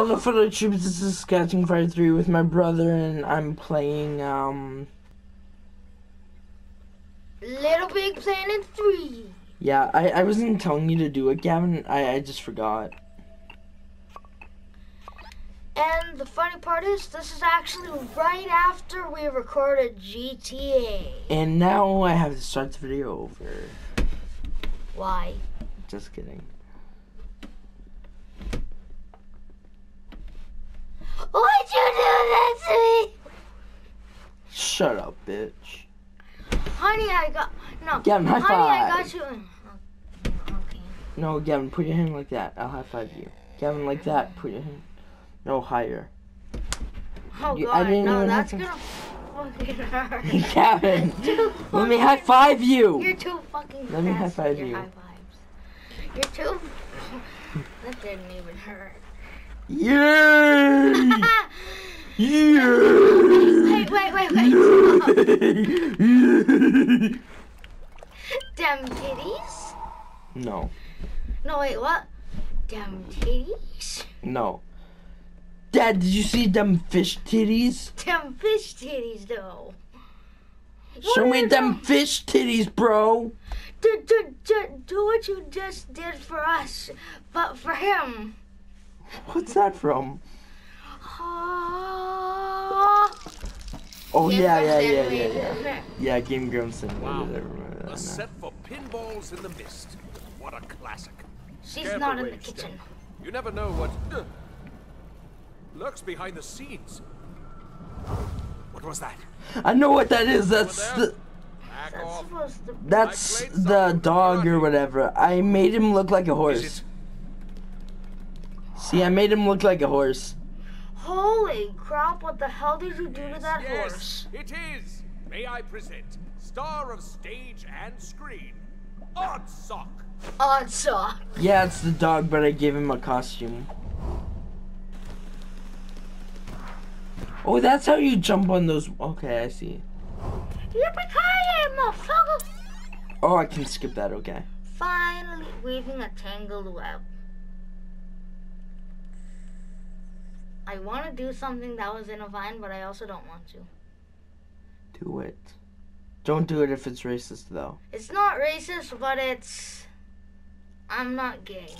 Hello, fellow troops. This is Catching Fire 3 with my brother, and I'm playing, um. Little Big Planet 3. Yeah, I, I wasn't telling you to do it, Gavin. I, I just forgot. And the funny part is, this is actually right after we recorded GTA. And now I have to start the video over. Why? Just kidding. Why'd you do that to me? Shut up, bitch. Honey, I got. No. Gavin, high Honey, I five. got you. Okay. No, Gavin, put your hand like that. I'll high five you. Gavin, like that. Put your hand. No, higher. Oh, You- I God. didn't No, that's gonna fucking hurt. Gavin, let me high five you. You're too fucking Let me high five you. High fives. You're too. that didn't even hurt. Yay! Yay! Wait, wait, wait, wait. Yay! Damn titties? no, No, wait, what? Damn titties? no. Dad, did you see them fish titties? Damn fish titties, though. Show me them fish titties, bro. Do, do, do, do what you just did for us, but for him. What's that from? Ah. Oh yeah, yeah, Game yeah, yeah, yeah. Yeah, Game Grumps Simulator. Wow. Remember that A set for pinballs in the mist. What a classic. She's Careful not in the kitchen. step. You never know what uh, lurks behind the scenes. What was that? I know what that is. That's the That's off. supposed to that's the dog or whatever. I made him look like a Is horse. It? See, I made him look like a horse. Holy crap, what the hell did you do to Yes, that yes, horse? It is. May I present star of stage and screen, Odd Sock. Odd sock. Yeah, it's the dog, but I gave him a costume. Oh, that's how you jump on those. Okay, I see. Yippee-ki-yay, motherfucker! Oh, I can skip that. Okay. Finally weaving a tangled web. I want to do something that was in a vine, but I also don't want to. Do it. Don't do it if it's racist, though. It's not racist, but it's. I'm not gay.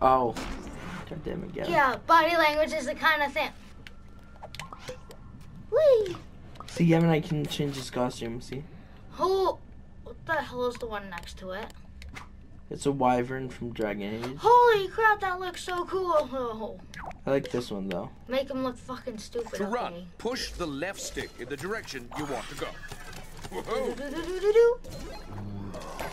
Oh. God damn it, Gavin. Yeah, body language is the kind of thing. Whee! See, Gavin, I can change his costume. See? Who? What the hell is the one next to it? It's a wyvern from Dragon Age. Holy crap, that looks so cool! Oh, I like this one, though. make him look fucking stupid. To run, okay. push the left stick in the direction you want to go. Whoa,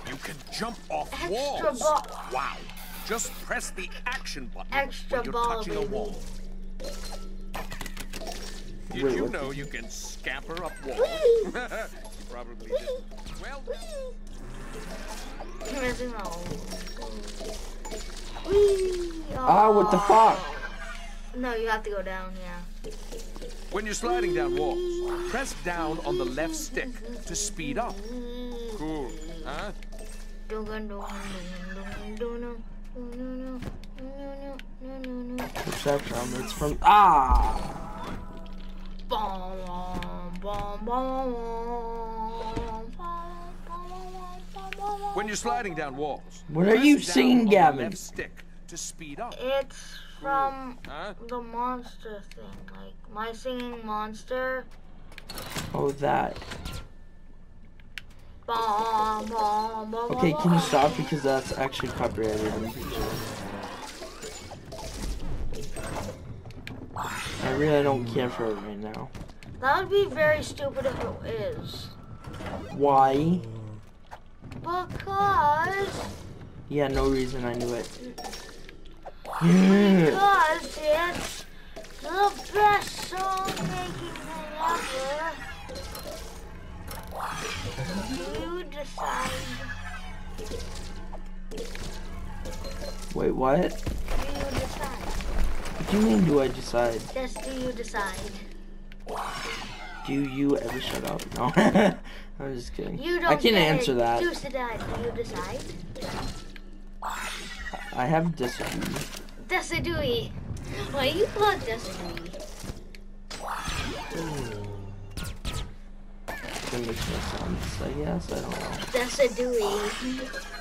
you can jump off Extra walls. ball. Wow. Just press the action button Extra when you're ball, touching a wall. Did Wait, you know you can scamper up walls? Whee! Probably did. Well, Missing all. Whee! Ah, what the fuck? No, you have to go down, yeah. when you're sliding down walls, press down on the left stick to speed up. Cool, huh? What's that from? It's from. Ah! When you're sliding down walls, What are you down singing, Gavin? stick to speed up. It's from Huh? the monster thing. Like, my singing monster. Oh, that. Okay, can you stop? Because that's actually copyrighted, I'm. I really don't care for it right now. That would be very stupid if it is. Why? Because. Yeah, no reason, I knew it. Yeah. Because it's the best song making thing ever. You decide. Wait, what? Do you decide? What do you mean, do I decide? Yes, do you decide? Do you ever shut up? No. I'm just kidding. You don't I can't answer that. You decide. You decide? I have disagreed. Decidui. Why you call it Decidui? That makes no sense, I guess. I don't know. Decidui.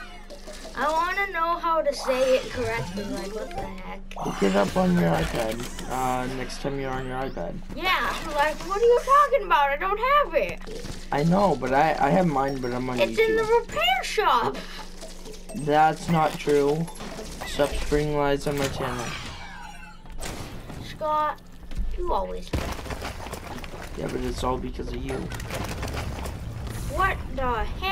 I want to know how to say it correctly. Like, what the heck? Look it up on your iPad. Uh, next time you're on your iPad. Yeah, like, what are you talking about? I don't have it. I know, but I, I have mine, but I'm on It's YouTube. in the repair shop. That's not true. Stop spring lies on my channel. Scott, you always. Yeah, but it's all because of you. What the hell?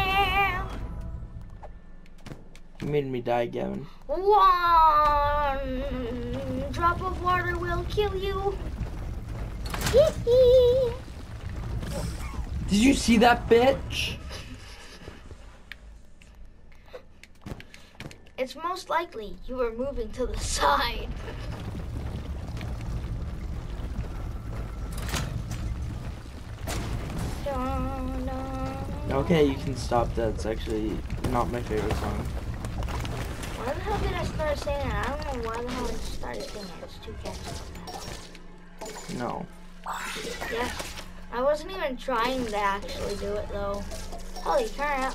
You made me die, Gavin. One drop of water will kill you. Did you see that bitch? It's most likely you are moving to the side. Okay, you can stop that. It's actually not my favorite song. Why the hell did I start saying it? I don't know why the hell I started saying it. It's too catchy. No. Yeah. I wasn't even trying to actually do it though. Holy crap.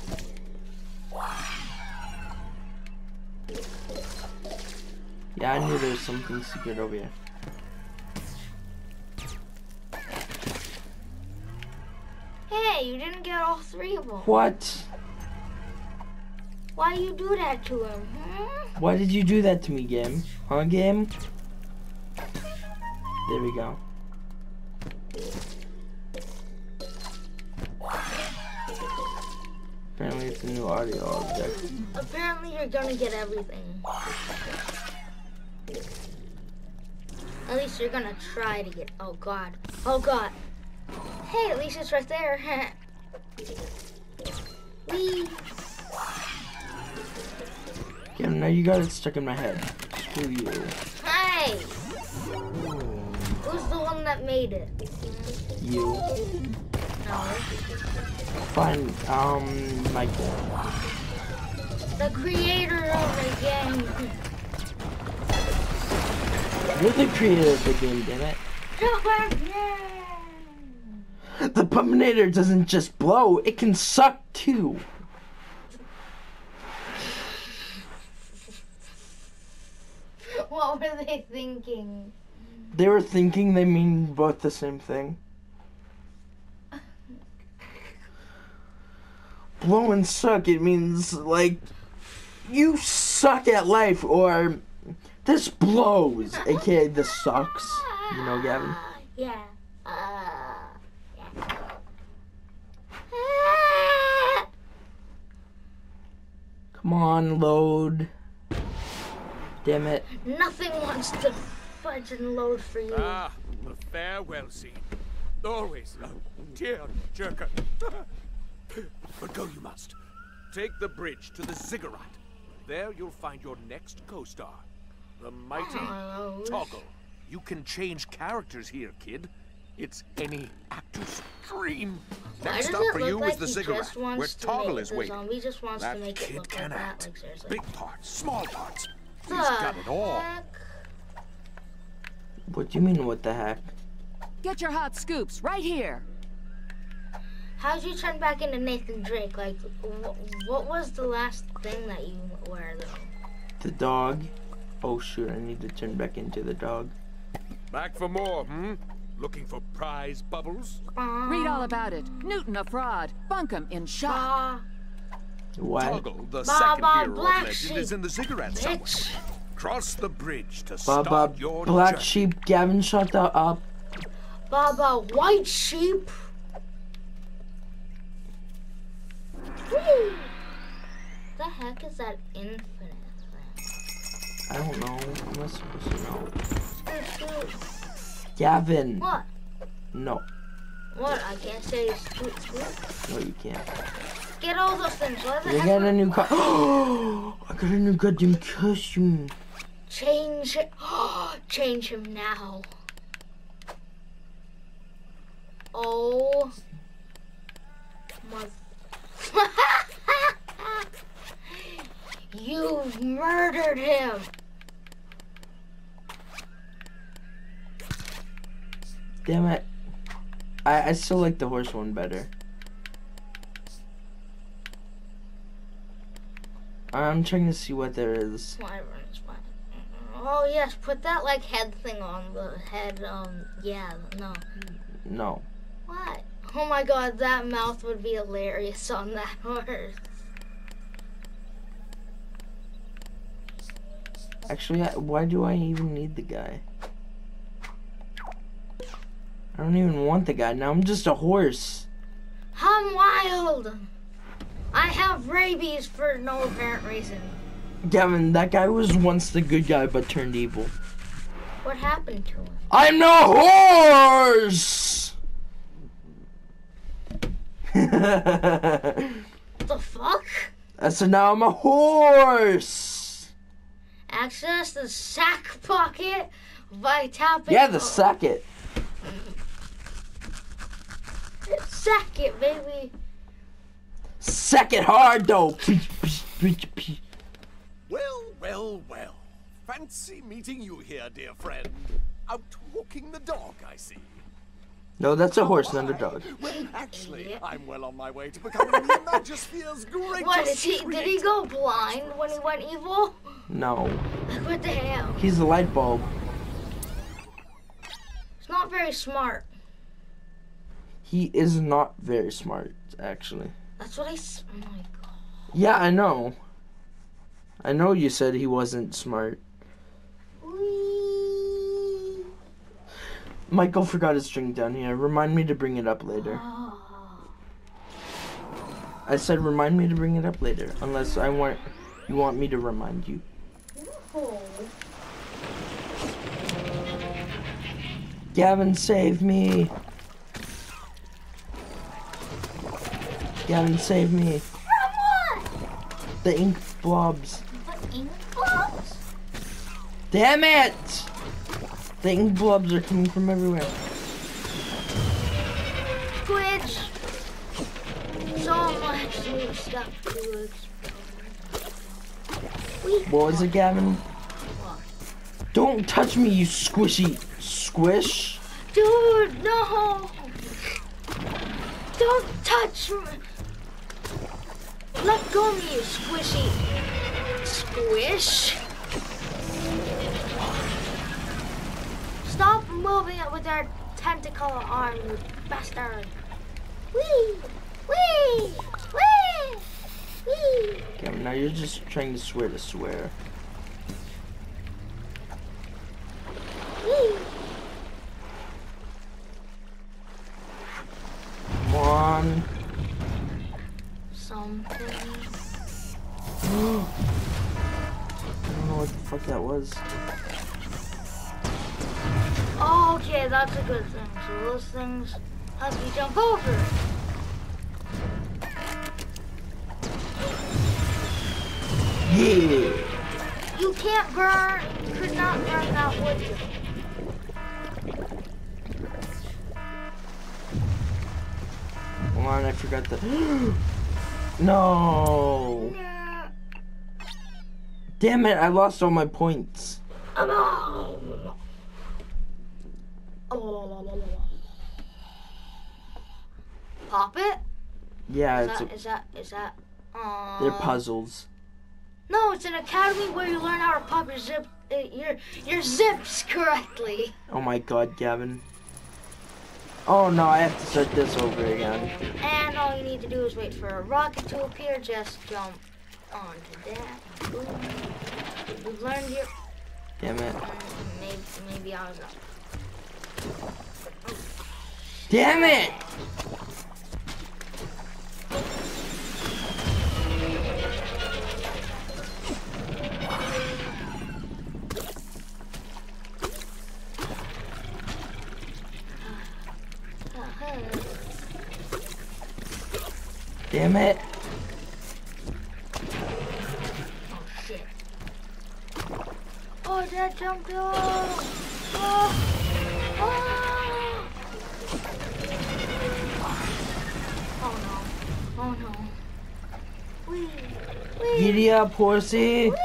Yeah, I knew there was something secret over here. Hey, you didn't get all three of them. What? Why you do that to him? Hmm? Why did you do that to me, game? Huh, game? There we go. Apparently it's a new audio object. Apparently you're gonna get everything. At least you're gonna try to get. Oh god. Oh god. Hey, at least it's right there. Wee. Yeah, now you got it stuck in my head. Screw you. Hey. Who's the one that made it? You. No. Fine, um, Michael. The creator of the game. You're the creator of the game, damn it. The Pumpinator doesn't just blow, it can suck too. What were they thinking? They were thinking they mean both the same thing. Blow and suck, it means like you suck at life or this blows, aka this sucks. You know, Gavin? Yeah. Uh, yeah. Ah. Come on, load. Damn it. Nothing wants to fudge and load for you. Ah, the farewell scene. Always a tear jerker. but go you must. Take the bridge to the ziggurat. There you'll find your next co-star, the mighty Oh, Toggle. You can change characters here, kid. It's any actor's dream. Why Next up for you like is the he ziggurat, just wants where to Toggle is the waiting. zombie just wants That to make it kid can like act. that, like. Big parts, small parts. The He's got it all. heck? What do you mean, what the heck? Get your hot scoops right here. How'd you turn back into Nathan Drake? Like, wh- what was the last thing that you were though? The dog. Oh shoot, I need to turn back into the dog. Back for more, hmm? Looking for prize bubbles? Read all about it. Newton a fraud. Bunkum in shock. Bah, What? Toggle, the Ba- second hero black of legend, sheep, is in the ziggurat somewhere. Cross the bridge to Baba, start your black journey. sheep, Gavin, shut the up. Baba, white sheep. Whee! The heck is that infinite thing? I don't know. I'm not supposed to know. Scoot, scoot. Gavin. What? No, What? I can't say scoot, scoot. no, you can't get all those things. I got a new car. I got a new goddamn costume. Change it. Change him now. Oh. My. you murdered him. Damn it. I, I still like the horse one better. I'm trying to see what there is. Oh yes, put that like head thing on the head. Um, yeah, no. No. What? Oh my god, that mouth would be hilarious on that horse. Actually, I, why do I even need the guy? I don't even want the guy. Now I'm just a horse. I'm wild. I have rabies for no apparent reason. Gavin, that guy was once the good guy but turned evil. What happened to him? I'm the horse! The fuck? so now I'm a horse! Access the sack pocket by tapping. Yeah, the oh, suck it. Sack it, baby. Suck it hard though. Well, well, well. Fancy meeting you here, dear friend. Out walking the dog, I see. No, that's a horse, not a dog. Well, actually, I'm well on my way to becoming the Imagisphere's greatest What is he? Did he go blind when he went evil? No. What the hell? He's a light bulb. He's not very smart. He is not very smart, actually. That's what I. s- Oh my god. Yeah, I know. I know you said he wasn't smart. Whee! Michael forgot his drink down here. Remind me to bring it up later. Oh. I said remind me to bring it up later. Unless I want you want me to remind you. Gavin, save me. Gavin, save me. From what? The ink blobs. The ink blobs? Damn it! The ink blobs are coming from everywhere. Twitch. So much new stuff to explore. What was it, Gavin? What? Don't touch me, you squishy squish. Dude, no! Don't touch me! Let go of me, you squishy. Squish? Stop moving it with your tentacle arm, you bastard. Wee! Wee! Wee! Wee! Gavin, now you're just trying to swear to swear. Wee! Come Um, on. Something. I don't know what the fuck that was. Okay, that's a good thing. So those things help you jump over. Yeah. You can't burn, could not burn that wood. Hold on, I forgot the. no. Nah. Damn it, I lost all my points. Oh. Pop it? Yeah, Is it's that, a, is that, is that, uh... they're puzzles. No, it's an academy where you learn how to pop your zip, uh, your, your zips correctly. Oh my god, Gavin. Oh no, I have to start this over again. And all you need to do is wait for a rocket to appear, just jump onto that. Boom. You've learned your, Damn it. Uh, maybe, maybe I was not. Damn it! Damn it! Oh shit. Oh, Dad jumped off. Oh. Oh. Oh no. Oh no. Wee. Wee. Giddy up, horsey! Wee.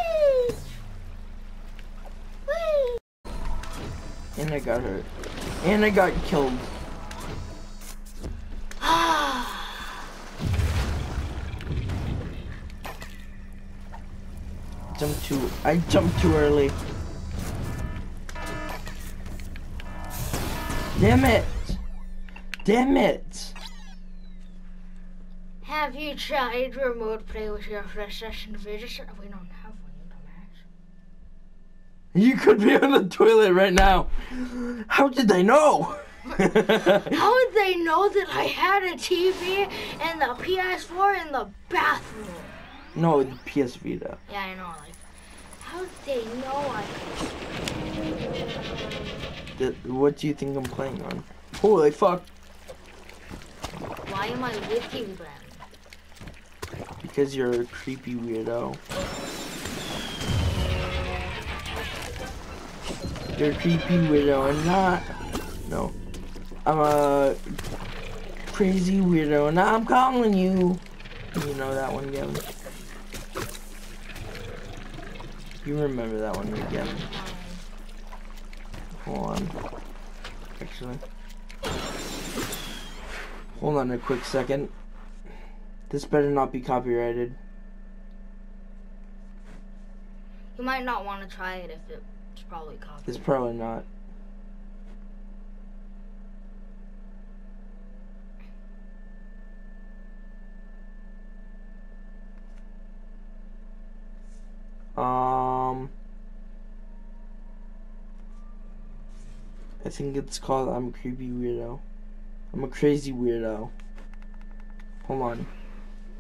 Wee. And I got hurt. And I got killed. Jumped too. I jumped too early. Damn it! Damn it! Have you tried remote play with your PlayStation Vita? We don't have one, you dumbass. You could be on the toilet right now. How did they know? How did they know that I had a TV and the PS4 in the bathroom? No, the PS Vita. Yeah, I know. Like, how they know I? The- What do you think I'm playing on? Holy fuck! Why am I with you then? Because you're a creepy weirdo. You're a creepy weirdo and not. No. I'm a crazy weirdo and I'm calling you. You know that one, Gavin? You remember that one, again. Hold on. Actually. Hold on a quick second. This better not be copyrighted. You might not want to try it if it's probably copyrighted. It's probably not. Um, I think it's called I'm a creepy weirdo. I'm a crazy weirdo. Hold on.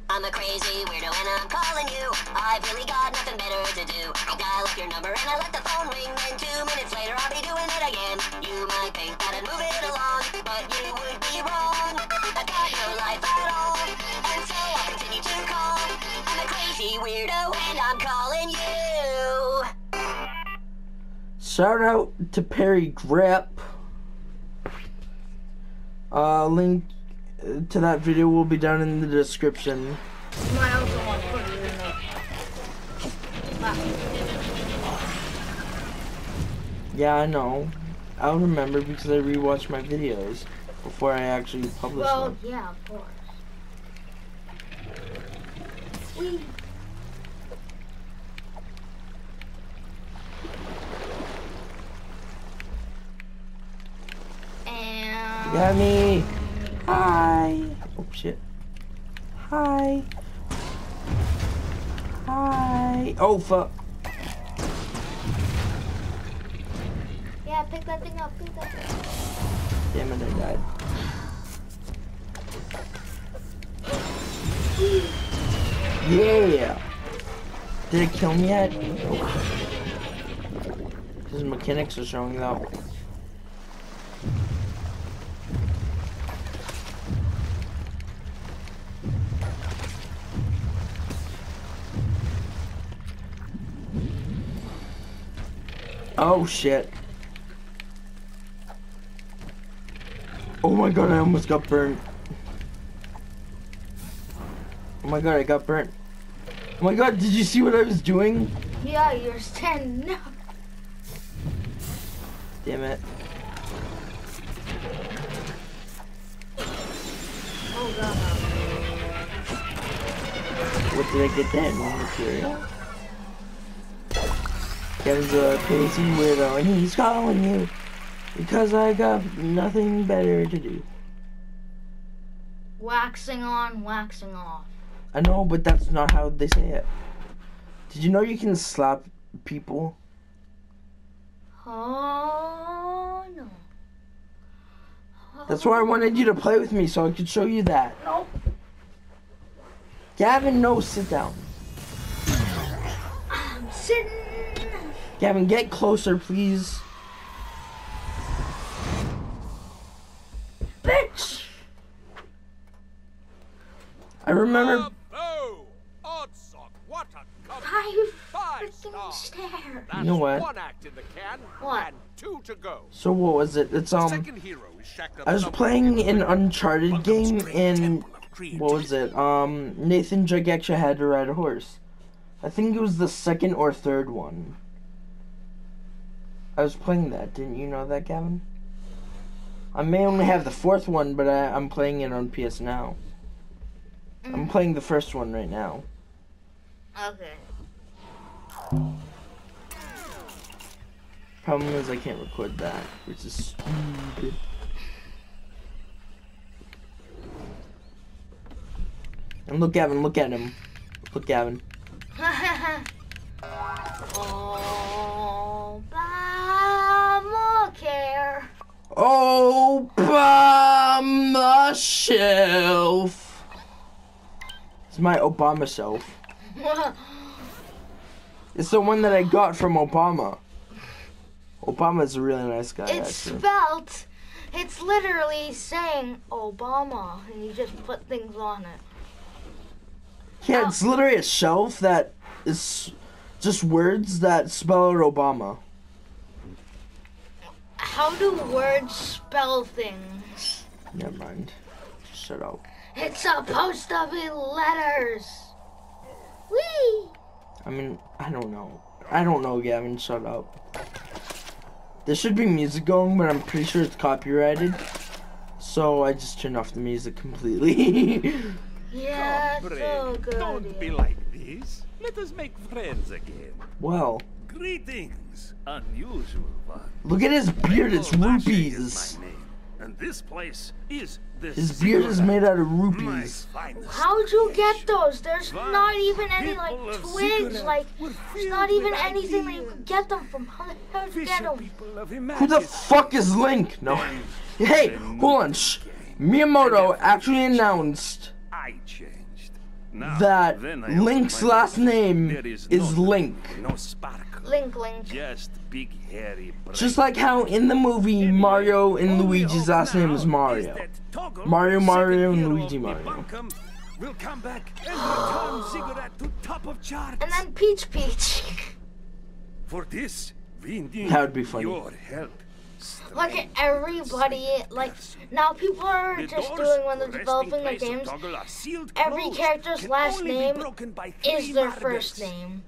I'm a crazy weirdo and I'm calling you. I've really got nothing better to do. I dial up your number and I let the phone ring. Then two minutes later I'll be doing it again. You might think that I'd move it along, but you would be wrong. I've got no life at all, and so I'll continue to call. I'm a crazy weirdo and I'm calling you. Shout out to Parry Gripp. Uh, link uh, to that video will be down in the description. You might also to put it in the. Yeah, I know. I'll remember because I rewatch my videos before I actually publish Well, them. yeah, of course. Wee. And Got me. Hi. Oh shit. Hi. Hi. Oh fuck. yeah, pick that thing up. Pick that thing up. Damn it, I died. Yeah. Did it kill me yet? His mechanics are showing though. Oh shit. Oh my god, I almost got burnt. Oh my god, I got burnt. Oh my god, did you see what I was doing? Yeah, you're standing up. Damn it. Oh god. What did I get then? Raw material? Kevin's a crazy weirdo and he's calling you because I got nothing better to do. Waxing on, waxing off. I know, but that's not how they say it. Did you know you can slap people? Oh no. That's why I wanted you to play with me so I could show you that. Nope. Gavin, no, sit down. I'm sitting. Gavin, get closer, please. Bitch! I remember. Bravo! Oddsock, what a cover! Five Five freaking stars. stairs. That's know what? one act in the can, What? and two to go. So what was it? It's um. Hero is I was playing in an Uncharted game to the and Temple of Creativity. what was it? Um, Nathan Drake actually had to ride a horse. I think it was the second or third one. I was playing that. Didn't you know that, Gavin? I may only have the fourth one, but I, I'm playing it on PS Now. I'm playing the first one right now. Okay. Problem is I can't record that, which is stupid. And look, Gavin, look at him. Look, Gavin. Oh, Obamacare. Obama oh, shelf. It's my Obama shelf. It's the one that I got from Obama. Obama's a really nice guy, it's actually. spelt. It's literally saying Obama, and you just put things on it. Yeah, it's oh. literally a shelf that is just words that spell out Obama. How do words spell things? Never mind. Shut up. It's supposed to be letters. Wee. I mean, I don't know. I don't know, Gavin. Shut up. There should be music going, but I'm pretty sure it's copyrighted. So I just turned off the music completely. Yeah, Come, so good. Don't be like this. Let us make friends again. well, Greetings, unusual one. look at his beard. It's Michael Lashing rupees. Is my name, and this place is the His beard is made out of rupees. How'd you get those? There's Why, not even any like twigs. Like there's not even with anything that you ideas. could get them from. How the hell did you get them? Who the fuck is Link? No. Hey, hold on. Shh. Miyamoto actually announced I changed. Now, that then I opened Link's last name There is, is no Link. No. Link, link. Just big hairy brain. Just like how in the movie Anyway, Mario and Luigi's last name is Mario. that Mario, Mario, and Luigi Mario. Bunkum, will come back and return Ziggurat to top of charts. And then Peach Peach. For this, we need That would be funny. your help. Look at everybody. Like now, people are The just doing when they're developing their games. Toggle are sealed Every character's last name Is their marbles. first name.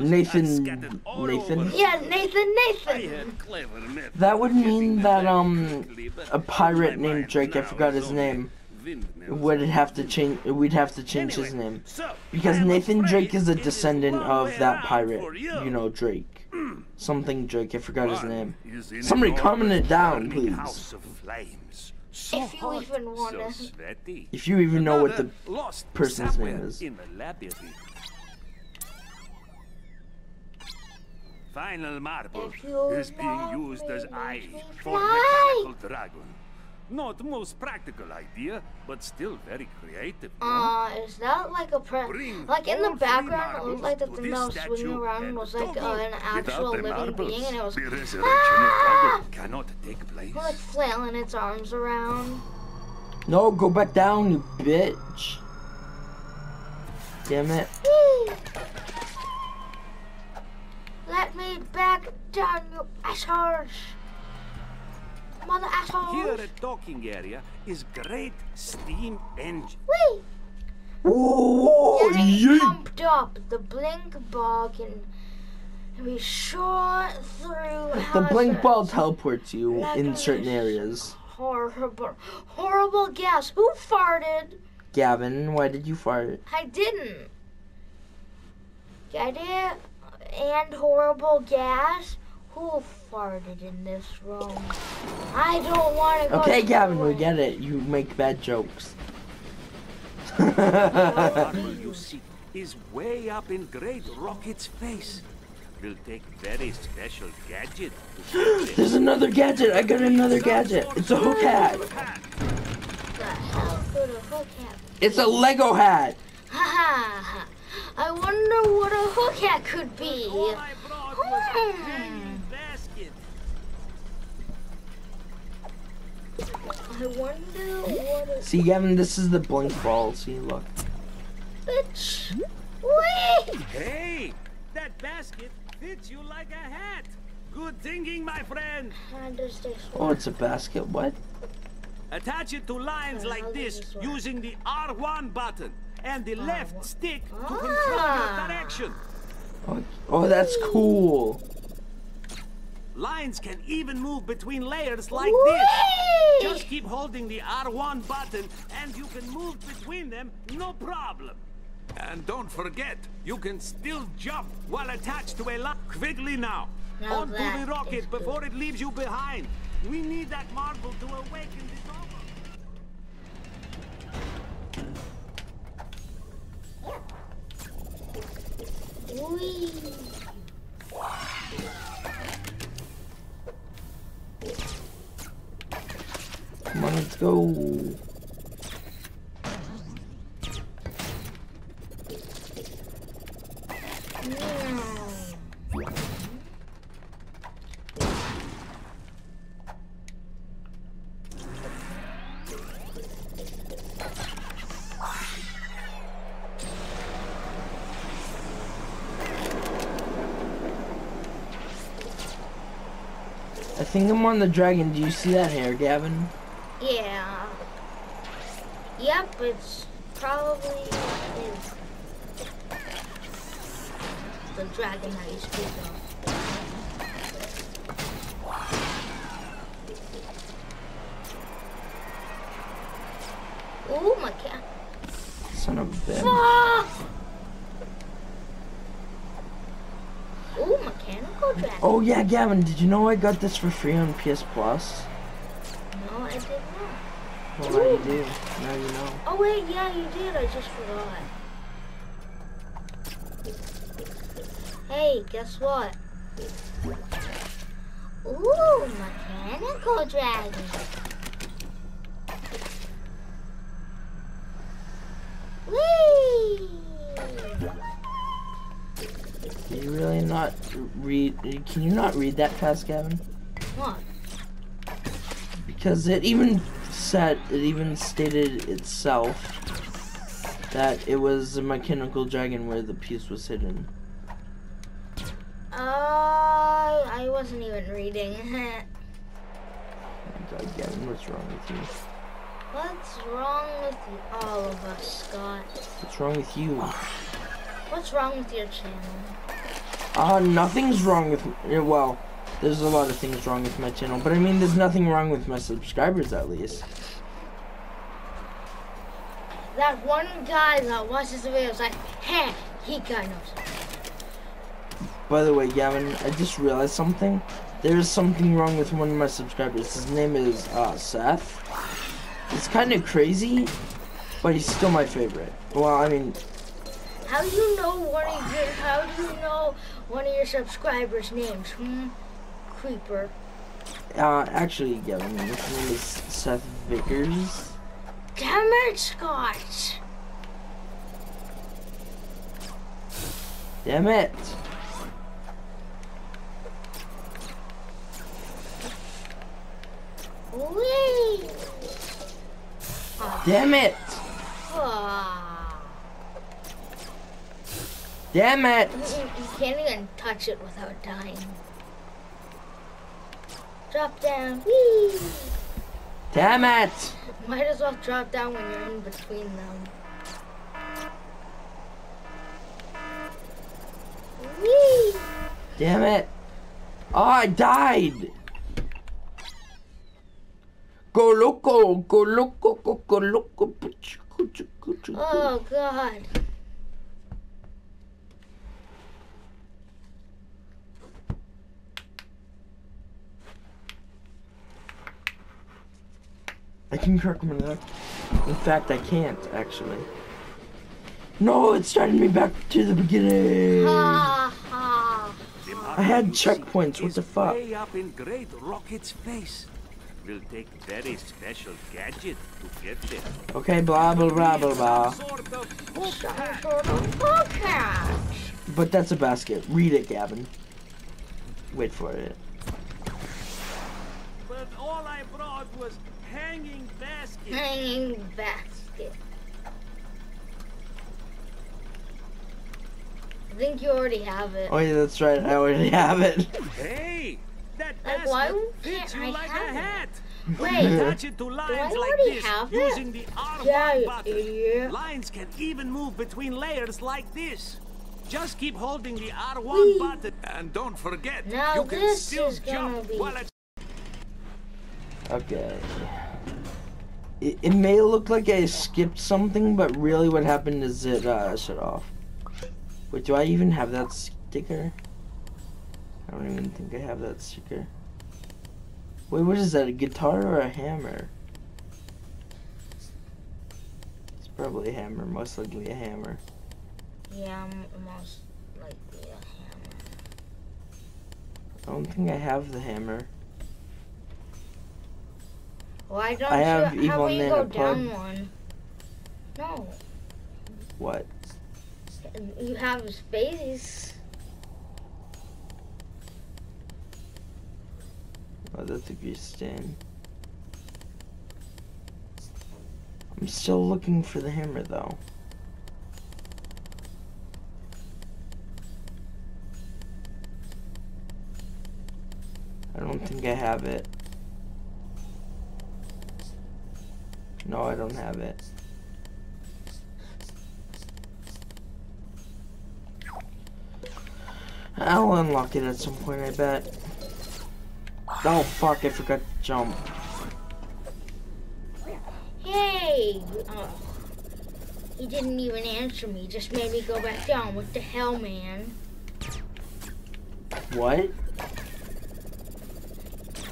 Nathan- are scattered all Nathan? Yeah, Nathan. Nathan. had clever methods That would mean that, um, a pirate named Drake, I forgot his name, would and have to change. We'd have to change his name because Nathan Drake is a descendant of that pirate. You know Drake. Something Drake. I forgot his name. Somebody an comment it down, please. House of flames. So If you hot, even wanna. sweaty. If you even know what the lost person's name is. In the. Final marble is being used as make eye for fly. mechanical dragon. Not the most practical idea, but still very creative. no? Uh, is that like a pre? Bring Like in the background, it marbles looked like the to thing this that was swinging statue around and was like Toggle. uh, an Without actual the living marbles, being, and it was the resurrection Ah! of Toggle cannot take place. like flailing its arms around. No, go back down, you bitch. Damn it. Whee! Let me back down, you assholes! Mother assholes! Here at docking area is great steam engine. Whee! Oh, Getting yeet. pumped up, the blink ball can be shot through. The blink hazards. ball teleports you Like in certain areas. Horrible, horrible gas. Who farted? Gavin, why did you fart? I didn't. Get it? And horrible gas. Who farted in this room? I don't want to go. Okay, to Gavin, we get it. You make bad jokes. The Marble you see is way up in Great Rocket's face. Will take very special gadget to get there. There's another gadget. I got another gadget. It's a hook hat. The hell could a hook hat? It's a Lego hat. Ha ha ha! I wonder what a hook hat could be. All I brought was a Hmm. hanging basket. I wonder what a See, Gavin, this is the blink ball. See, look. bitch. Wait! Hey, that basket fits you like a hat. Good thinking, my friend. And there's this Oh, one. it's a basket. What? Attach it to lines like this this using the R1 button and the left R1. stick to control Ah. your direction. Oh, oh, that's cool. Lines can even move between layers like this. Just keep holding the R1 button and you can move between them, no problem. And don't forget, you can still jump while attached to a lock. Quickly now. Now Onto the rocket good. before it leaves you behind. We need that marble to awaken the dog. Whee! Come on, let's go. Meow. I think I'm on the dragon. Do you see that hair, Gavin? Yeah. Yep, it's probably the dragon that you speak of. Ooh, my cat. Son of a bitch. Ah! Ooh, mechanical dragon. Oh yeah, Gavin. Did you know I got this for free on PS Plus? No, I did not. Well, now you do. Now you know. Oh wait, yeah, you did. I just forgot. Hey, guess what? Ooh, mechanical dragon. Read? Can you not read that fast, Gavin? What? Because it even said, it even stated itself that it was a mechanical dragon where the piece was hidden. Uh, I wasn't even reading. Oh God, Gavin, what's wrong with you? What's wrong with you, all of us, Scott? What's wrong with you? What's wrong with your channel? Uh, nothing's wrong with. yeah, Well, there's a lot of things wrong with my channel, but I mean, there's nothing wrong with my subscribers at least. That one guy that watches the videos like, hey, he got no By the way, Gavin, I just realized something. There's something wrong with one of my subscribers. His name is uh, Seth. It's kind of crazy, but he's still my favorite. Well, I mean, How do you know one of your how do you know one of your subscribers' names? Hmm? Creeper. uh, actually, Gavin, his name is Seth Vickers. Damn it, Scott! Damn it! Whee! Damn it! Damn it! You, you can't even touch it without dying. Drop down. Whee! Damn it! Might as well drop down when you're in between them. Whee! Damn it! Oh, I died! Go loco, go loco, go, go loco. Oh god. Can crack my neck. In fact, I can't actually. No, it started me back to the beginning. Ha ha. I had marble you see checkpoints, what the fuck? Way up in Great Rocket's face. Will take very special gadget to get there. Okay, blah blah blah blah blah. Sort of hook Some hat. sort of podcast. But that's a basket. Read it, Gavin. Wait for it. But all I brought was hanging basket. Hanging basket. I think you already have it. Oh yeah, that's right. I already have it. Hey, that Like, basket why fits can't you I like a have it? hat. Wait. Attach it to lines like already this have it? using the R1 Yeah, button. idiot. Lines can even move between layers like this. Just keep holding the R1 Whee. button. And don't forget, Now you can still jump be- while at Okay. It, it may look like I skipped something, but really what happened is it uh, shut off. Wait, do I even have that sticker? I don't even think I have that sticker. Wait, what is that? A guitar or a hammer? It's probably a hammer, most likely a hammer. Yeah, I'm most likely a hammer. I don't think I have the hammer. Why don't I have you, how Evil about you go down one? No, What? you have space. Oh, that's a grease stain. I'm still looking for the hammer though. I don't think I have it. No, I don't have it. I'll unlock it at some point, I bet. Oh fuck, I forgot to jump. Hey! Oh. he didn't even answer me, just made me go back down. What the hell, man? What?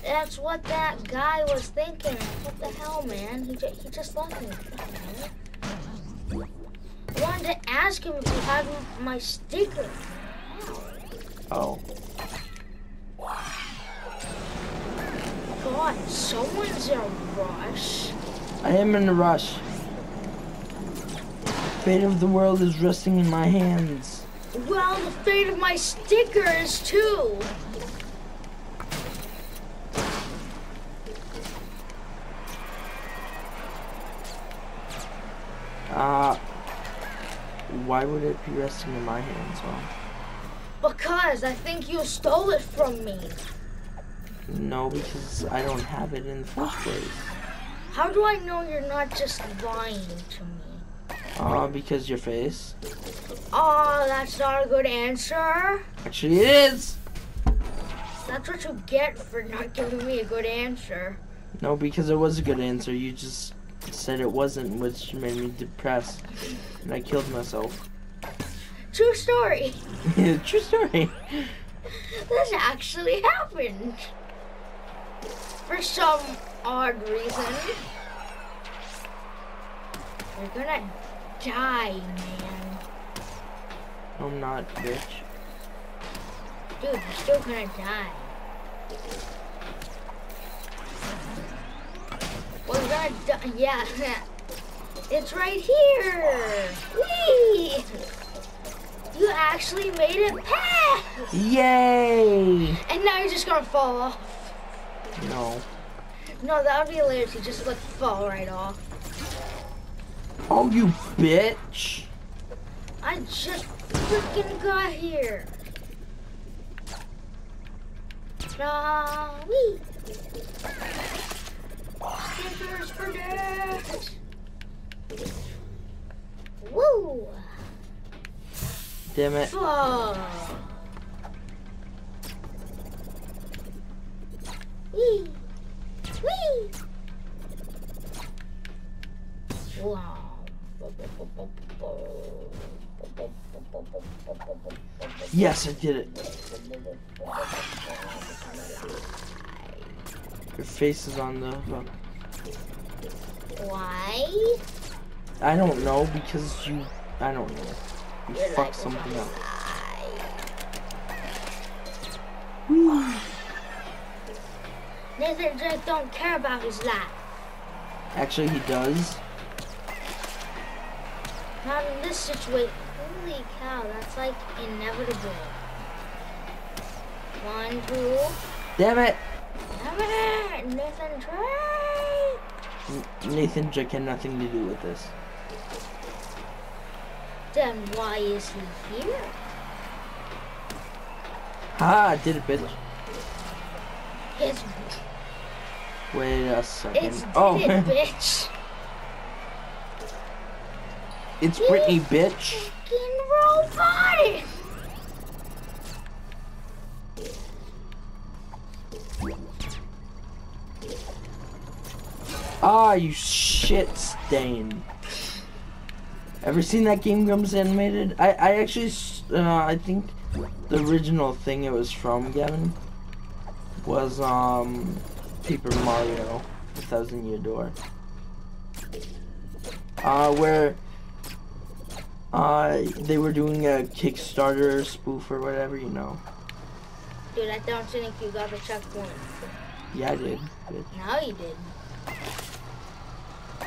That's what that guy was thinking. What the hell, man? He, he just left me. The? I wanted to ask him if he had my sticker. Oh. God, someone's in a rush. I am in a rush. Fate of the world is resting in my hands. Well, the fate of my sticker is too. Uh, why would it be resting in my hands, huh? Because I think you stole it from me. No, because I don't have it in the first place. How do I know you're not just lying to me? Uh, because your face. Oh, that's not a good answer. Actually, it is! That's what you get for not giving me a good answer. No, because it was a good answer. You just said it wasn't, which made me depressed. And I killed myself. True story. True story. This actually happened. For some odd reason. You're gonna die, man. I'm not, bitch. Dude, you're still gonna die. You're. Yeah. It's right here. Whee! You actually made it past. Yay! And now you're just gonna fall off. No. No, that would be hilarious. You just like fall right off. Oh, you bitch! I just freaking got here. Nah, wee. Woo! Damn it. Wee. Wee. Wow. Yes, I did it. Your face is on the hook. Why? I don't know because you. I don't know. You Your fucked something up. lie. Nathan Drake don't care about his life. Actually, he does. Not in this situation. Holy cow, that's like inevitable. One, two, Damn it! damn it! Nathan Drake! Nathan Drake had nothing to do with this. Then why is he here? Ha! I did it, bitch. It's, Wait a second. it's oh, did it, bitch. it's Britney, bitch. Fucking robotic! Ah, you shit stain. Ever seen that Game Grumps animated? I, I actually, uh, I think the original thing it was from, Gavin, was, um, Paper Mario, The Thousand Year Door. Uh, where, uh, they were doing a Kickstarter spoof or whatever, you know. Dude, I don't think you got the checkpoint. Yeah, I did. Good. Now you did.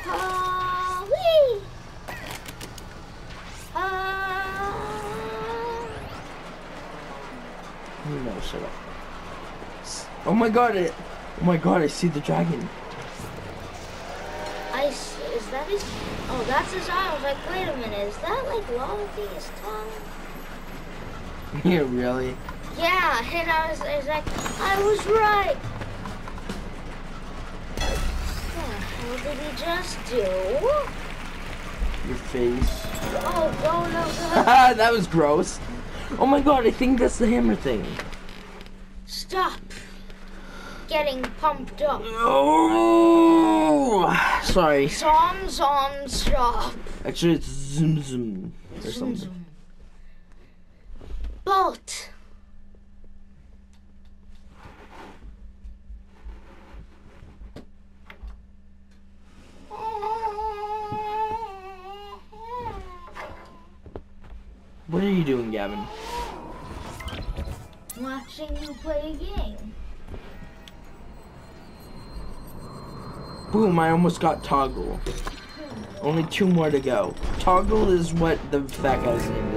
Ah. You know, shut up. Oh my god, it, oh my god, I see the dragon. I is that his? Oh, that's his eye. I was like, wait a minute, is that like Lullaby's tongue? Yeah, really? Yeah, and I was, I was like, I was right. What did he just do? Your face. Oh, go, no, go. that was gross. Oh my god, I think that's the hammer thing. Stop getting pumped up. Oh, sorry. Zom, zom, stop. Actually, it's zoom zoom or something. Bolt. What are you doing, Gavin? Watching you play a game. Boom, I almost got Toggle. Only two more to go. Toggle is what the fat guy's name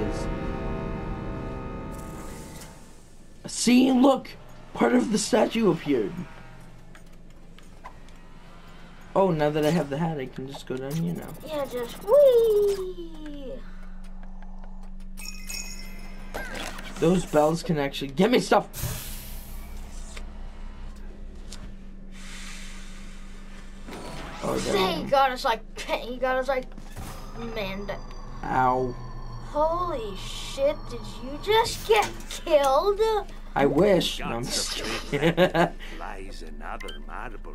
is. See, look! Part of the statue appeared. Oh, now that I have the hat, I can just go down here now. Yeah, just wee. Those bells can actually get me stuff. Oh, He damn. got us like, he got us like, man. that- Ow. Holy shit! Did you just get killed? I wish. No, I'm just kidding. Lies another marble.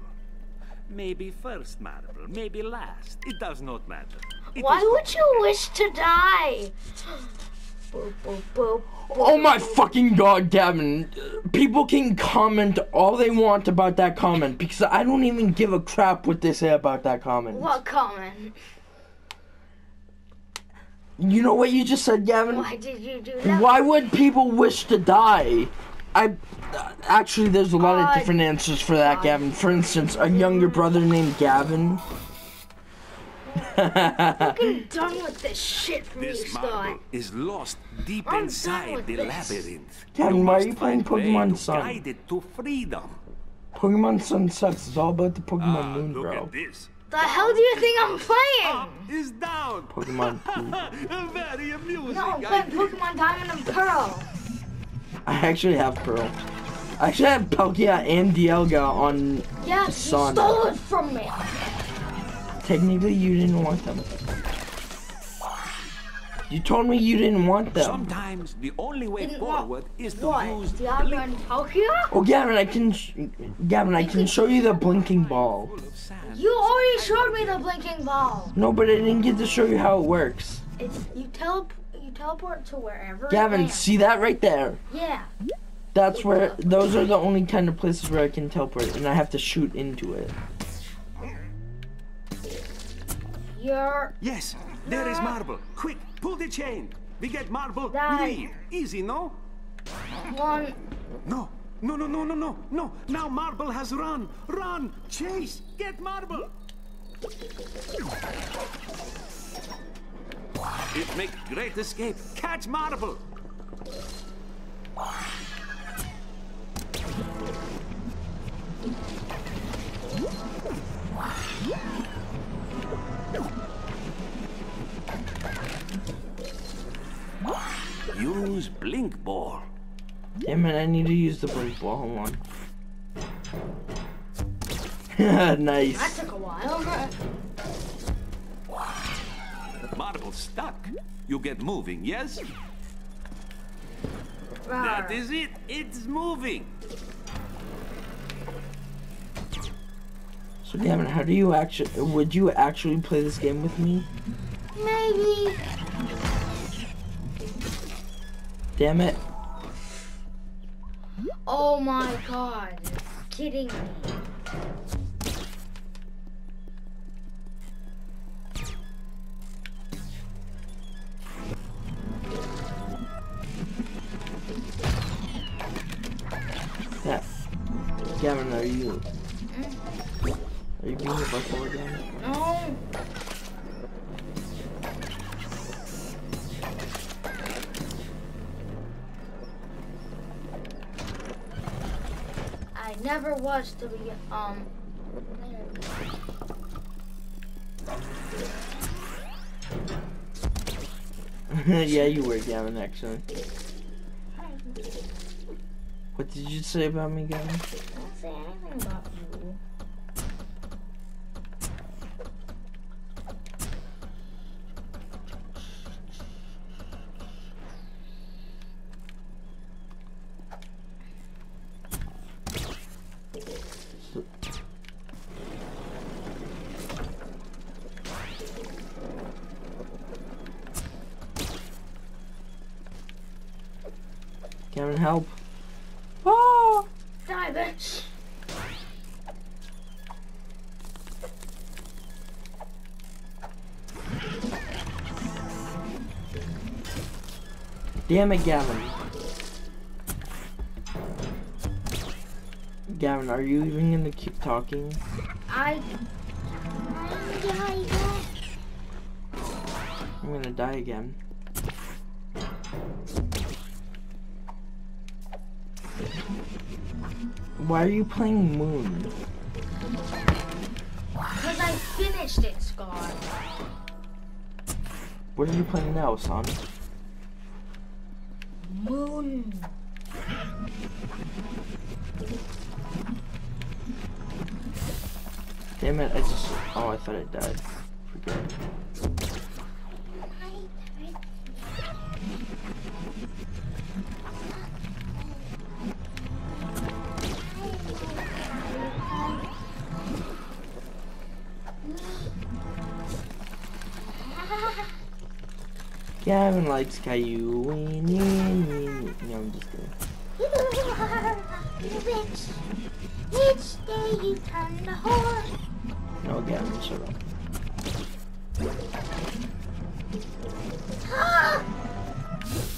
Maybe first marble, maybe last. It does not matter. It Why would you wish to die? Oh my fucking god, Gavin. People can comment all they want about that comment because I don't even give a crap what they say about that comment. What comment? You know what you just said, Gavin? Why did you do that? Why would people wish to die? I actually, there's a lot of Uh, different answers for that, Gavin. For instance, a younger brother named Gavin. I'm done with this shit from you, This Scott. marble is lost deep I'm inside the this. labyrinth. Kevin, why are you playing Pokemon Sun? Guide it to freedom. Pokemon Sun sucks. It's all about the Pokemon Ah, Moon, look bro. at this. The hell do you think I'm playing? Up is down. Pokemon Poop. Very amusing. No, I'm playing. Pokemon Diamond and Pearl. I actually have Pearl. I actually have Palkia and Dialga on. Yes, you stole it from me. Technically, you didn't want them. You told me you didn't want them. Sometimes the only way Didn't want forward is to What? use Dialga and Palkia? Oh, Gavin, I can, sh- Gavin, I can show you the blinking ball. full of sand. You already showed me the blinking ball. No, but I didn't get to show you how it works. It's you tele you teleport to wherever. Gavin, it see that right there? Yeah. That's where. Those are the only kind of places where I can teleport, and I have to shoot into it. You're Yes, there is marble. Quick, pull the chain. We get marble, we leave. Easy, no? one. No, no, no, no, no, no, no. Now marble has run. Run, chase, get marble. It make great escape. Catch marble. Use blink ball. Damn it, I need to use the blink ball. Hold on. nice. That took a while. Marble stuck. You get moving, yes? That is it. It's moving. So Gavin, how do you actually? Would you actually play this game with me? Maybe. Damn it! Oh my god. You're kidding me. Gavin, are you? Are you being a butthole again? No. I never was to be um. yeah, you were Gavin. Actually, what did you say about me, Gavin? I don't say anything about Gavin, help! Oh! Die, bitch. Damn it, Gavin. Gavin, are you even gonna keep talking? I. I'm. I'm gonna die again. Why are you playing Moon? Because I finished it, Scar. What are you playing now, son? Likes Caillou. No, I'm just kidding. Which, which day you turn the horse? No, Gavin, shut up.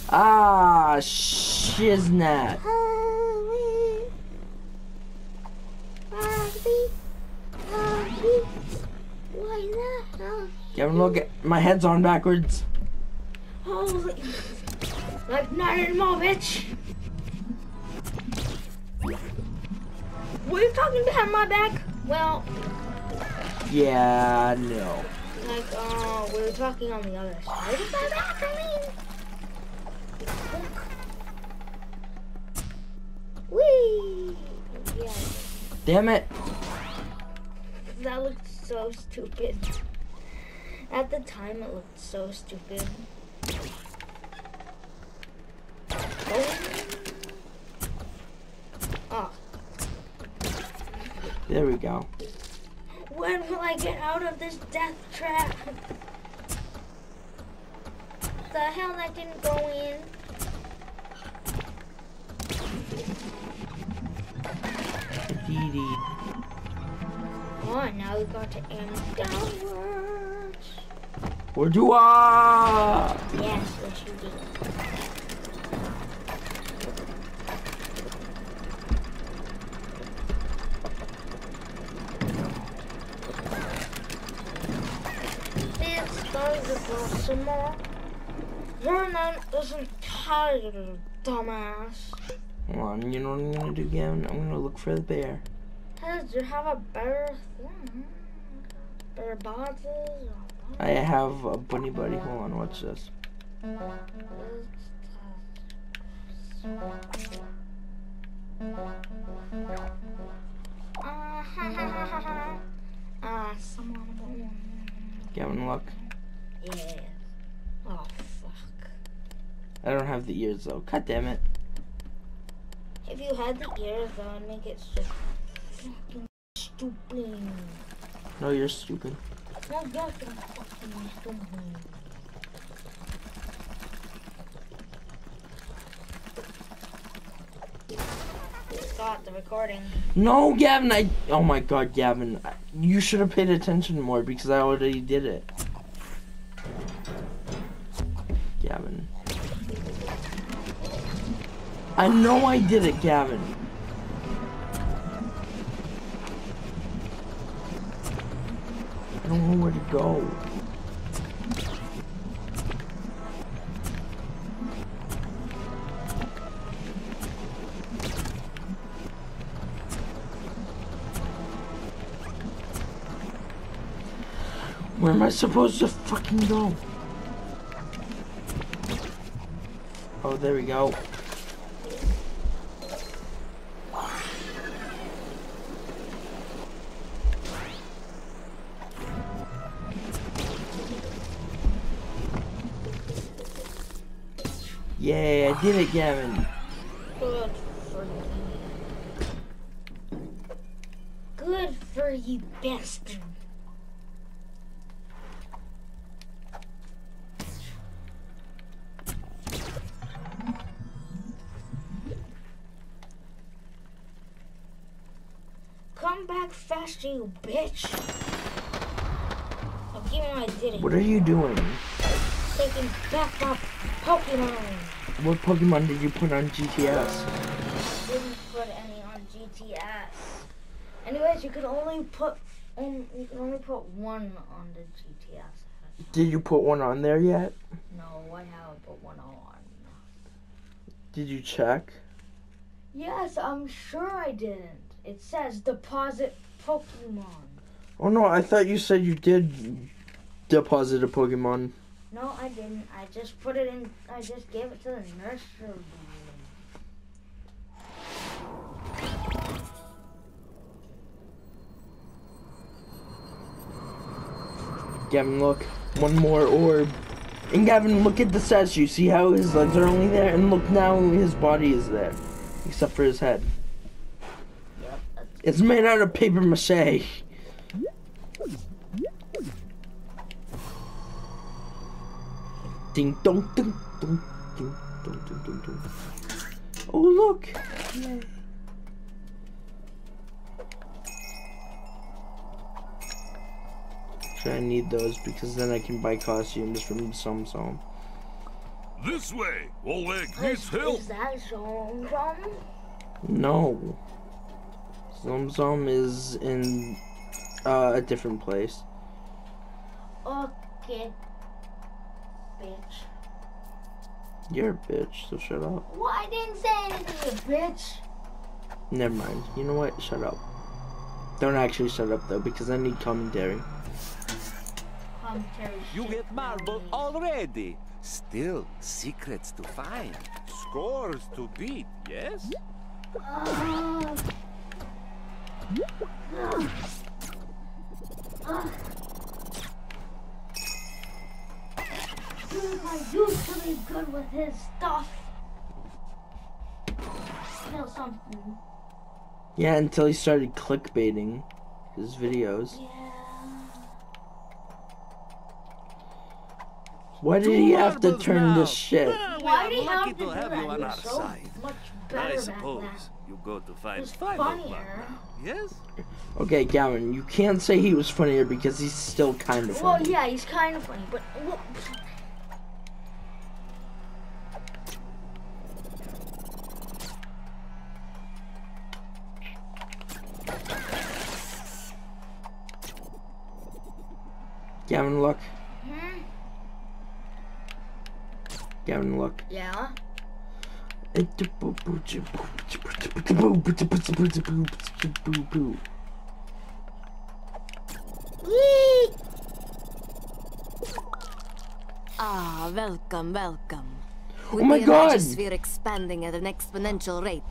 Ah, shiznat. Why the hell? Gavin, look at my head's on backwards. Holy. Like, not anymore, bitch. Were you talking behind my back? Well, Yeah, no. like, uh, we were talking on the other side of my back, I mean. Whee! Yeah, Damn it. that looked so stupid. At the time, it looked so stupid. Oh. There we go. when will I get out of this death trap? The hell that didn't go in? Dee dee. Oh, now we got to aim downwards. Where do I? Yes, yes you did. This goes across some more. Vernon isn't tired, dumbass. Hold on, you know what I'm gonna do, Gavin? I'm gonna look for the bear. Does you have a better thing? Better boxes? I have a bunny buddy. Hold on, watch this. Ah, someone. Gavin, look. Yeah. Oh, fuck. I don't have the ears though. God damn it. If you had the ears, that would make it so fucking stupid. No, you're stupid. The recording. No, Gavin, I. Oh my god, Gavin. You should have paid attention more because I already did it. Gavin. I know I did it, Gavin. Go. Where am I supposed to fucking go? Oh, there we go. Did it, Gavin. Good for you. Good for you, bastard. Come back faster, you bitch. I'll give you my. What are you doing? Taking back my Pokemon. What Pokemon did you put on GTS? didn't put any on GTS. Anyways, you can only put um, you can only put one on the GTS. Did you put one on there yet? No, I haven't put one on. Did you check? Yes, I'm sure I didn't. It says deposit Pokemon. Oh no, I thought you said you did deposit a Pokemon. No, I didn't. I just put it in. I just gave it to the nursery. Gavin, look. One more orb. And Gavin, look at the statue. See how his legs are only there? And look now, his body is there. Except for his head. Yep. It's made out of paper mache. Ding dong ding dong ding dong ding dong dong. Oh look! Actually, I need those because then I can buy costumes from some some. This way! Oleg Is, needs help! is that Zom Zom? No. Zum Zum is in uh, a different place. Okay. Bitch. You're a bitch, so shut up. Well, I didn't say anything, you bitch. Never mind. You know what? Shut up. Don't actually shut up though, because I need commentary. Commentary You shit get marble already. Still, secrets to find. Scores to beat, yes? Ugh. Ugh. Ugh. Dude, I used to good with his stuff. Still something. Yeah, until he started clickbaiting his videos. Yeah. Why did he have to turn now. this shit? Why are do you have to to have do you on our so side. much better I back suppose then. you go to find funnier. Yes? Okay, Gavin, you can't say he was funnier because he's still kind of Well, yeah, he's kind of funny, but well, Gavin, look. hmm? Gavin, look. yeah. Whee! Ah, welcome, welcome. Oh With my the God! Regisphere expanding at an exponential rate,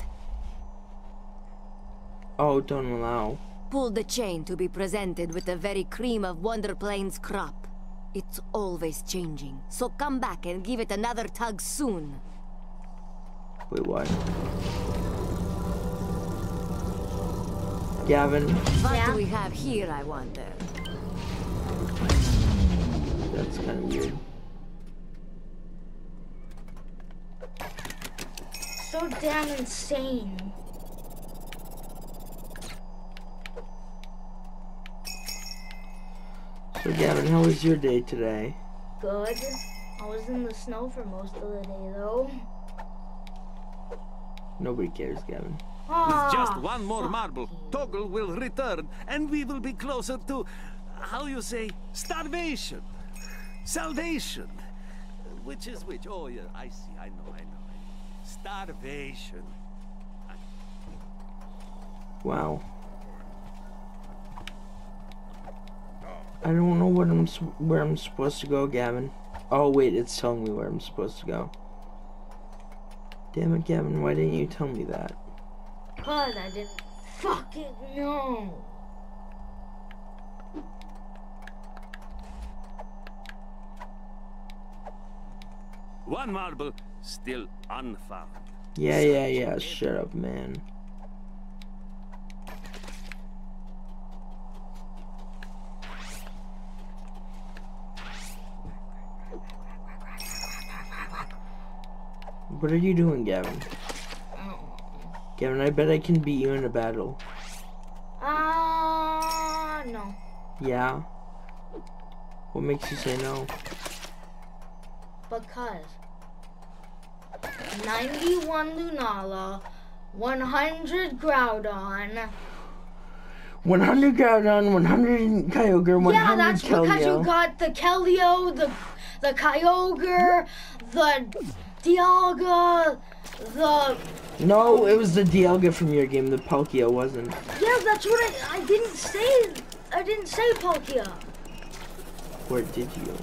Oh, don't allow. Pull the chain to be presented with the very cream of Wonderplane's crop. It's always changing, so come back and give it another tug soon. Wait, what? Gavin, What Yeah. do we have here, I wonder? that's kind of weird. So damn insane. So Gavin, how was your day today? Good. I was in the snow for most of the day though. Nobody cares, Gavin. Ah, With just one more marble, you. Toggle will return, and we will be closer to, how you say, starvation, salvation. Which is which? Oh, yeah, I see, I know, I know. Starvation. Wow. I don't know what I'm where I'm supposed to go, Gavin. Oh wait, it's telling me where I'm supposed to go. Damn it, Gavin! Why didn't you tell me that? Cause I didn't fucking know. One marble still unfound. Yeah, yeah, yeah. Shut up, man. What are you doing, Gavin? Gavin, I bet I can beat you in a battle. Ah, no. Yeah? What makes you say no? Because 91 Lunala, 100 Groudon. 100 Groudon, 100 Kyogre, 100 Yeah, that's because you got the Keldeo, the the Kyogre, the Dialga, the No, it was the Dialga from your game, the Palkia wasn't. yeah. That's what I I didn't say. I didn't say Palkia. Where did you?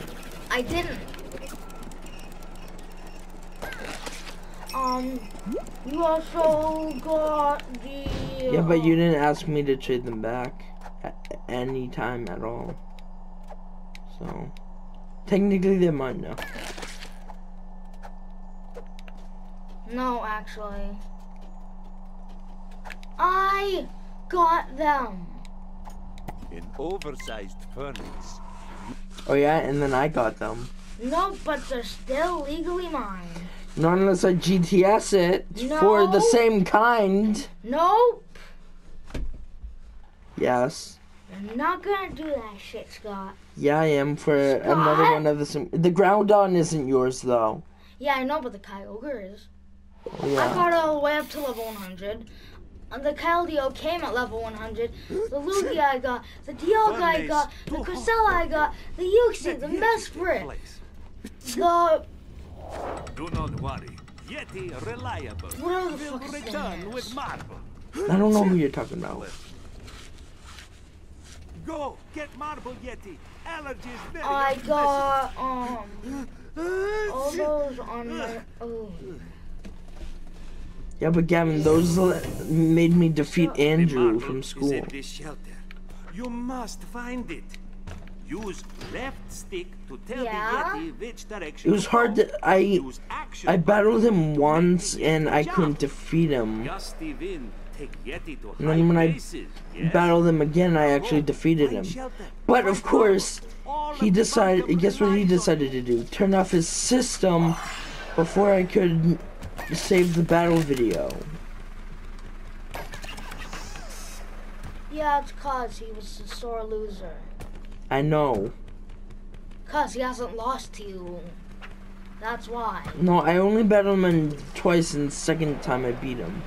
I didn't. Um, you also got the. Yeah, but you uh, didn't ask me to trade them back at any time at all. So, technically they're mine now. No, actually. I got them. An oversized furnace. Oh yeah, and then I got them. No, but they're still legally mine. Not unless I GTS it for the same kind. Nope. Yes. I'm not gonna do that shit, Scott. Yeah, I am for another one of the same. The Groudon isn't yours though. Yeah, I know, but the Kyogre is. I got all the way up to level 100. And the Keldeo came at level 100. The Lugia I got, the Dialga I got, the Cresselia I got, the Uxie, the Mesprit, the Do not worry. Yeti reliable. whatever the Will fuck his name return with marble. I don't know who you're talking about. Go get marble, Yeti. Allergies very I got um all those on my oh Yeah, but Gavin, those made me defeat Andrew marble from is school. this shelter. You must find it. Use left stick to tell Yeah? the Yeti which direction. It was hard to. I I battled him once and I jump. couldn't defeat him. Gusty wind take Yeti to And then when I places. Yes. Battled him again, I actually defeated him. But of course, he decided. bottom Guess what he decided to do? Turn off his system before I could save the battle video. yeah it's cause he was a sore loser. I know. Cause he hasn't lost to you. That's why. No, I only battled him in twice, and the second time I beat him.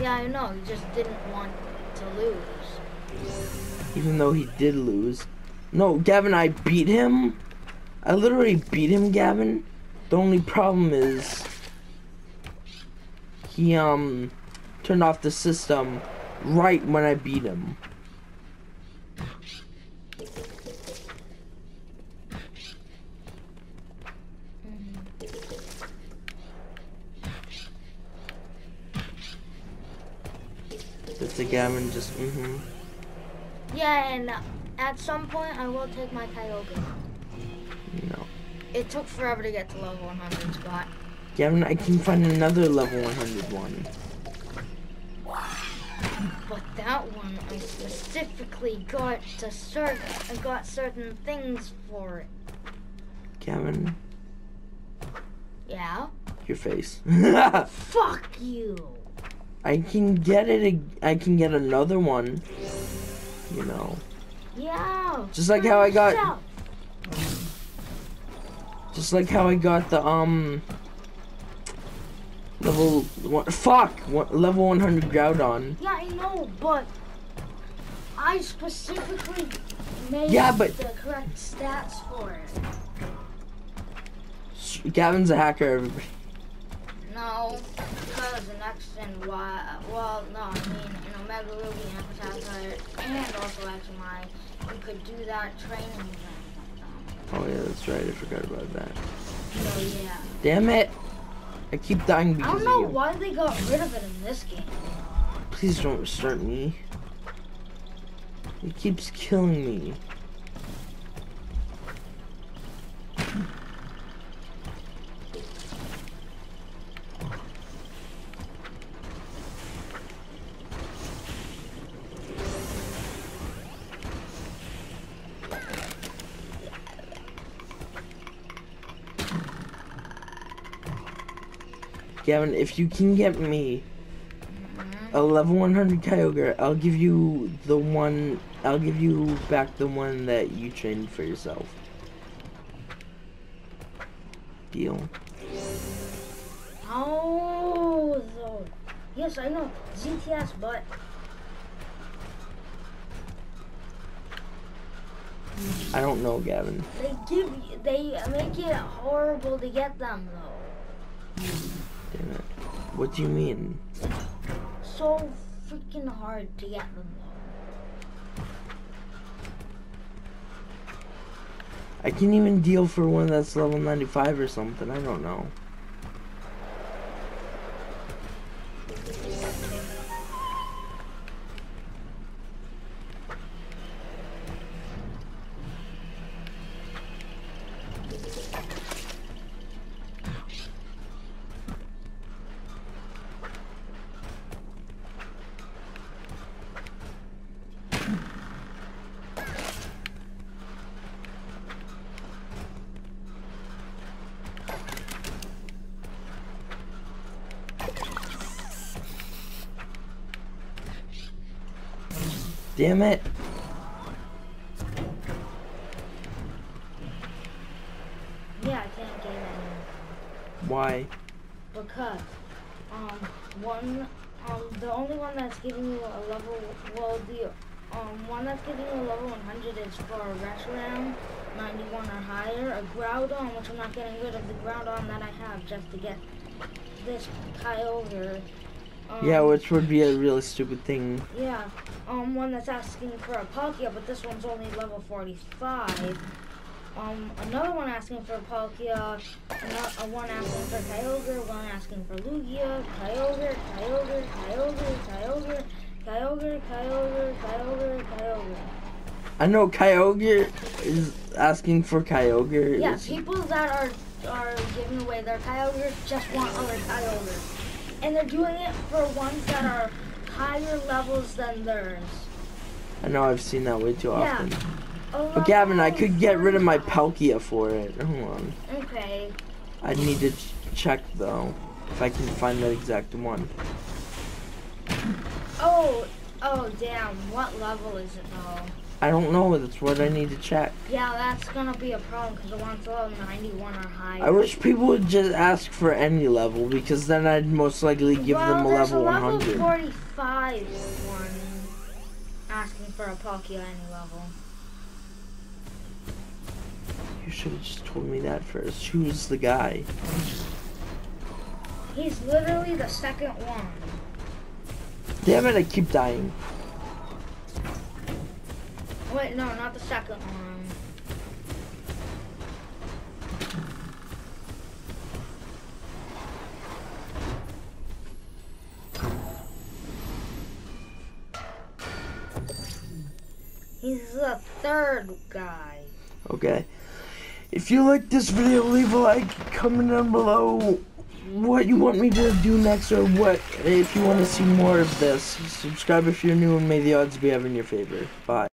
Yeah, I know. He just didn't want to lose. Even though he did lose. No, Gavin, I beat him. I literally beat him, Gavin. The only problem is he um turned off the system right when I beat him. It's a Gavin just mm-hmm. Yeah, and at some point I will take my Kyogre. No. It took forever to get to level 100, Gavin, I can find another level 101. But that one, I specifically got to certain, I got certain things for it. Gavin, Yeah. your face. Fuck you. I can get it. I can get another one. You know, Yeah. Just like how I got- just like how I got the um level one. Fuck, one, level 100 Groudon. Yeah, I know, but I specifically made Yeah, but- the correct stats for it. Gavin's a hacker. Everybody. No, because the next and Y, well, no, I mean, in Omega Ruby and Alpha Sapphire, and also XMI, you could do that training event. Oh yeah, that's right. I forgot about that. So yeah. Damn it! I keep dying because I don't know why they got rid of it in this game. Please don't start me. It keeps killing me. Gavin, if you can get me a level 100 Kyogre, I'll give you the one. I'll give you back the one that you trained for yourself. Deal. Oh, though. Yes, I know. GTS, but I don't know, Gavin. they give they make it horrible to get them, though. What do you mean? So freaking hard to get them. I can't even deal for one that's level 95 or something. I don't know. Damn it. Yeah, I can't get any. Why? Because, um, one, um, the only one that's giving you a level, well, the, um, one that's giving you a level 100 is for a Reshiram, 91 or higher, a Groudon, which I'm not getting rid of the Groudon that I have just to get this Kyogre. Um, Yeah, which would be a really stupid thing. Yeah, um, one that's asking for a Palkia, but this one's only level 45. Um, another one asking for a Palkia, another, one asking for Kyogre, one asking for Lugia, Kyogre, Kyogre, Kyogre, Kyogre, Kyogre, Kyogre, Kyogre, Kyogre. I know Kyogre is asking for Kyogre. Yeah, people that are are giving away their Kyogre just want other Kyogre. And they're doing it for ones that are higher levels than theirs. I know I've seen that way too Yeah. often. But Gavin, I could get rid of my Palkia for it. Hold on. Okay. I need to ch- check though if I can find that exact one. Oh, oh damn. What level is it though? I don't know. That's what I need to check. Yeah, that's gonna be a problem because the one's level 91 or higher. I wish people would just ask for any level because then I'd most likely give well, them a there's level a level 100. 45 one asking for a Palkia any level. You should have just told me that first. Who's the guy? He's literally the second one. Damn it! I keep dying. Wait, no, not the second one. He's the third guy. Okay. If you like this video, leave a like, comment down below what you want me to do next or what if you want to see more of this. Subscribe if you're new and may the odds be ever in your favor. Bye.